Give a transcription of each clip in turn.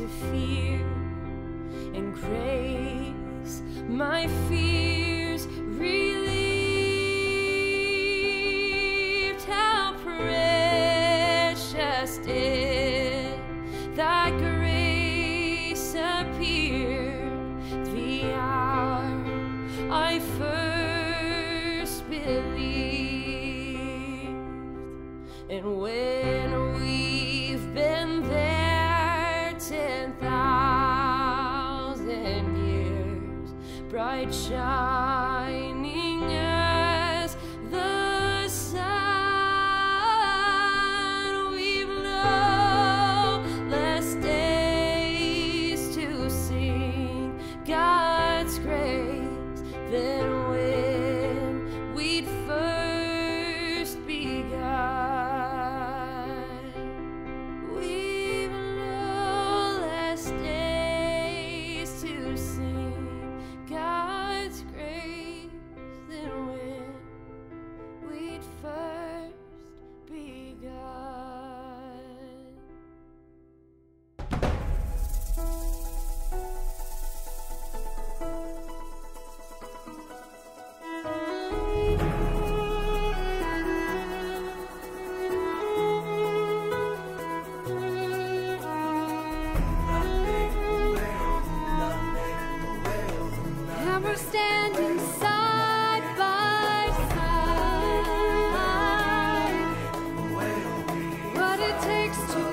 to fear, and grace my fears relieved. How precious did that grace appear the hour I first believed. And bright shining takes to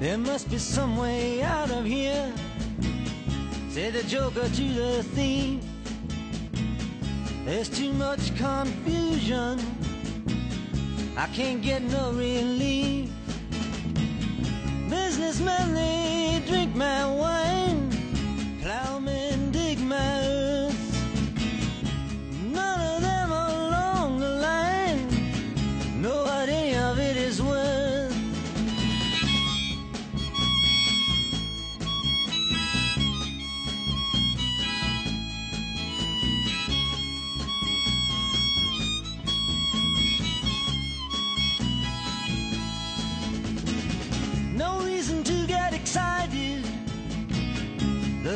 There must be some way out of here. Say the joker to the thief. There's too much confusion. I can't get no relief. Businessmen, they drink my wine.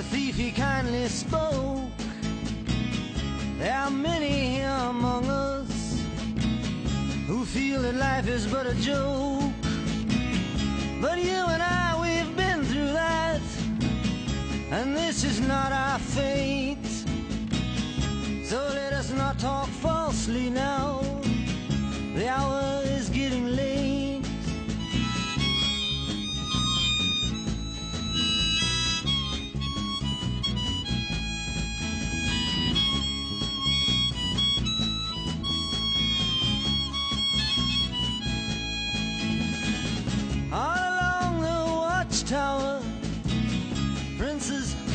The thief he kindly spoke. There are many here among us who feel that life is but a joke. But you and I, we've been through that, and this is not our fate. So let us not talk falsely now.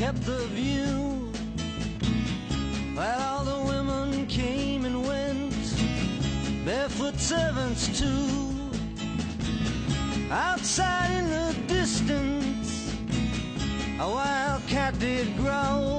Kept the view. While all the women came and went, barefoot servants too. Outside in the distance, a wild cat did growl.